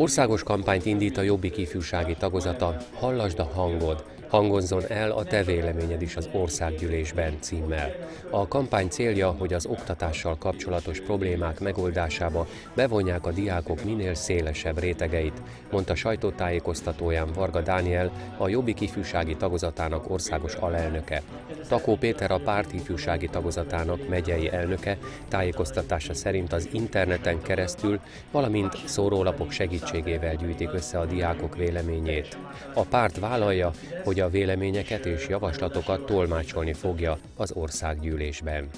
Országos kampányt indít a Jobbik ifjúsági tagozata. Hallasd a hangod, hangozzon el a te véleményed is az országgyűlésben címmel. A kampány célja, hogy az oktatással kapcsolatos problémák megoldásába bevonják a diákok minél szélesebb rétegeit, mondta sajtótájékoztatóján Varga Dániel, a Jobbik ifjúsági tagozatának országos alelnöke. Takó Péter a párt ifjúsági tagozatának megyei elnöke tájékoztatása szerint az interneten keresztül, valamint szórólapok segítségével gyűjtik össze a diákok véleményét. A párt vállalja, hogy a véleményeket és javaslatokat tolmácsolni fogja az országgyűlésben.